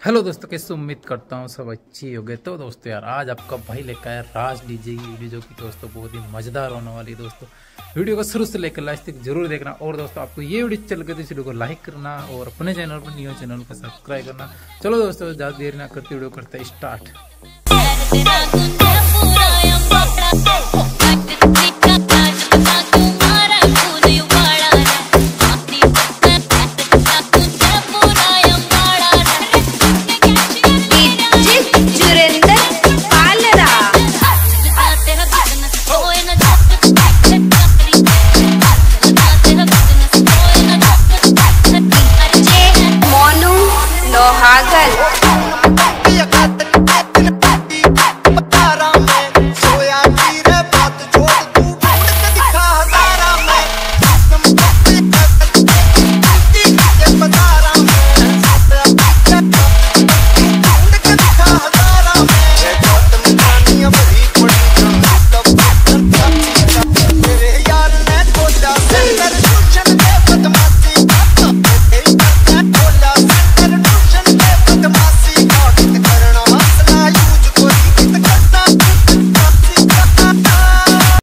Hello दोस्तों, कैसे उम्मीद करता हूँ सब अच्छी हो गए तो दोस्तों यार, आज आपका भाई लेकर है राज डीजे की वीडियो, जो कि दोस्तों बहुत ही मज़ेदार होने वाली है दोस्तों। वीडियो को शुरू से लेकर लास्ट तक ज़रूर देखना। और दोस्तों, आपको ये वीडियो चल गई तो इस वीडियो को लाइक करना और अपने चैनल पर, न्यू चैनल को सब्सक्राइब करना। चलो दोस्तों, ज़्यादा देर ना करते, वीडियो करते स्टार्ट। पागल